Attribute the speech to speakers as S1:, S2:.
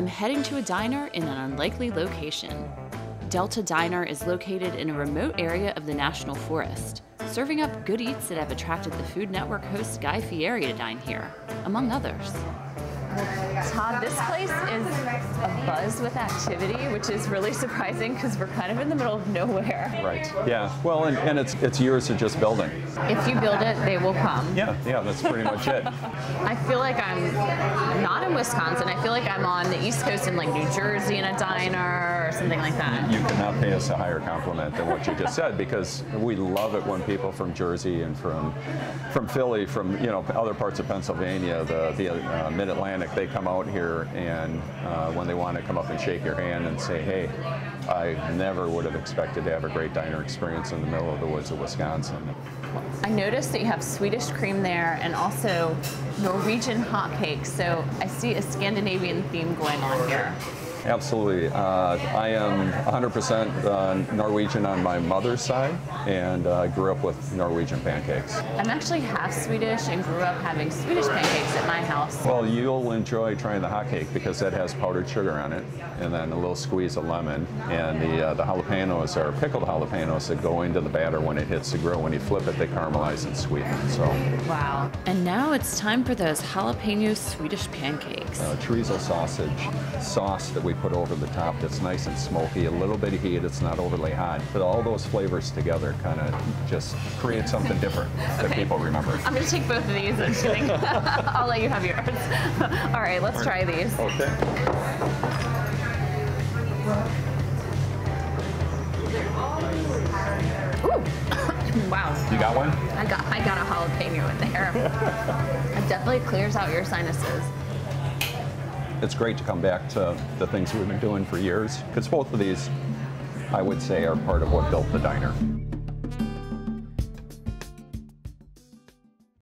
S1: I'm heading to a diner in an unlikely location. Delta Diner is located in a remote area of the National Forest, serving up good eats that have attracted the Food Network host Guy Fieri to dine here, among others.
S2: Todd, this place is a buzz with activity, which is really surprising because we're kind of in the middle of nowhere.
S3: Right. Yeah. Well, and, and it's it's years of just building.
S2: If you build it, they will come.
S3: Yeah. Yeah. That's pretty much it.
S2: I feel like I'm not in Wisconsin. I feel like I'm on the East Coast in like New Jersey in a diner or something like that.
S3: You cannot pay us a higher compliment than what you just said because we love it when people from Jersey and from from Philly, from you know other parts of Pennsylvania, the the uh, Mid Atlantic they come out here and uh, when they want to come up and shake your hand and say, hey, I never would have expected to have a great diner experience in the middle of the woods of Wisconsin.
S2: I noticed that you have Swedish cream there and also Norwegian hotcakes. So I see a Scandinavian theme going on here.
S3: Absolutely. Uh, I am 100% uh, Norwegian on my mother's side and uh, grew up with Norwegian pancakes.
S2: I'm actually half Swedish and grew up having Swedish pancakes at my house.
S3: Well, you'll enjoy trying the hotcake because that has powdered sugar on it and then a little squeeze of lemon. And the, uh, the jalapenos are pickled jalapenos that go into the batter when it hits the grill. When you flip it, they caramelize and sweeten. So,
S2: Wow.
S1: And now it's time for those jalapeno Swedish pancakes.
S3: uh, chorizo sausage sauce that we put over the top that's nice and smoky, a little bit of heat, it's not overly hot. But all those flavors together kind of just create something different that people remember.
S2: I'm gonna take both of these. Kidding. I'll let you have yours. All right, let's try these.
S3: Okay.
S2: Ooh. wow.
S3: You got one?
S2: I got I got a jalapeno in there. it definitely clears out your sinuses.
S3: It's great to come back to the things we've been doing for years because both of these, I would say, are part of what built the diner.